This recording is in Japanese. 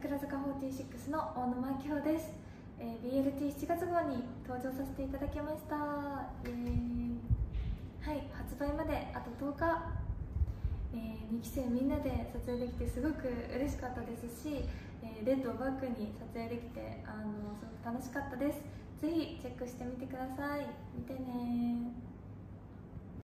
桜坂46の大沼明穂です、えー、BLT7 月号に登場させていただきました。イエーイ。はい発売まであと10日、えー、2期生みんなで撮影できてすごく嬉しかったですし、えー、レッドをバックに撮影できてあのすごく楽しかったです。ぜひチェックしてみてください。見てね